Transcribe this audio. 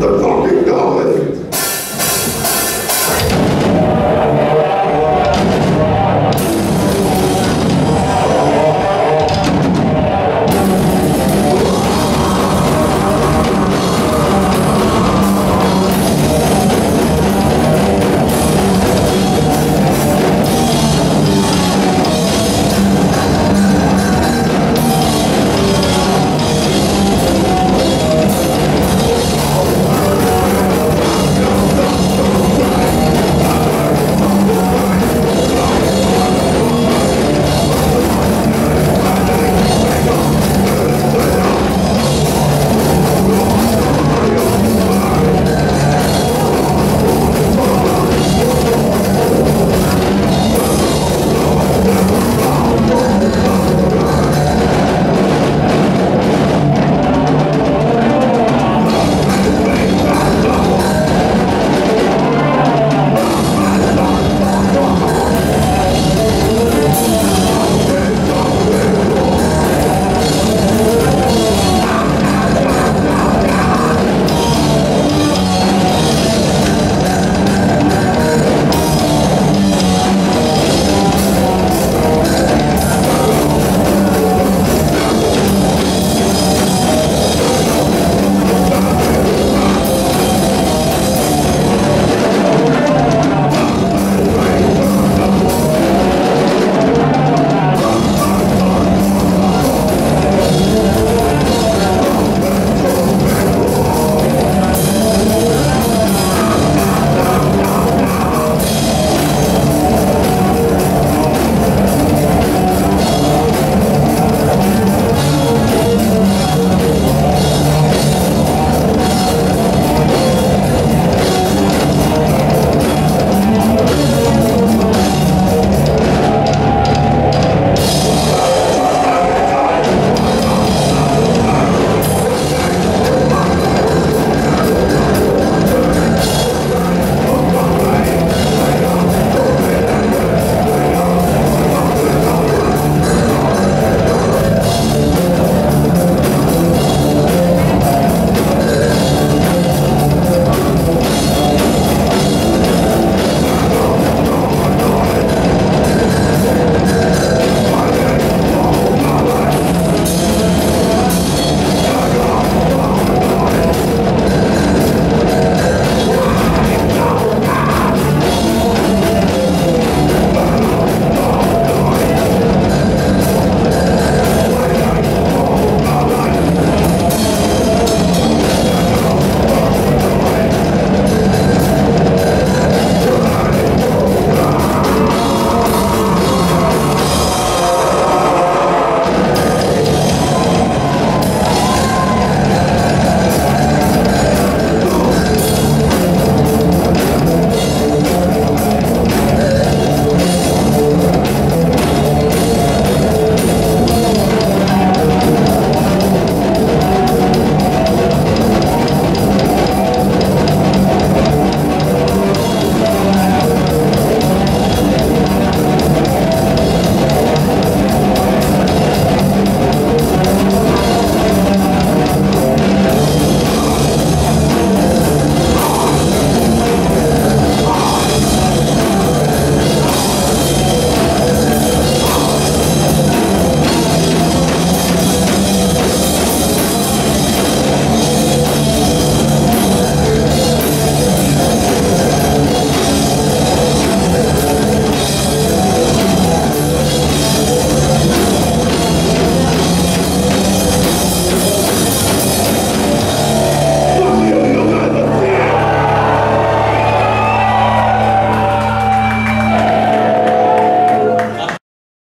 the, the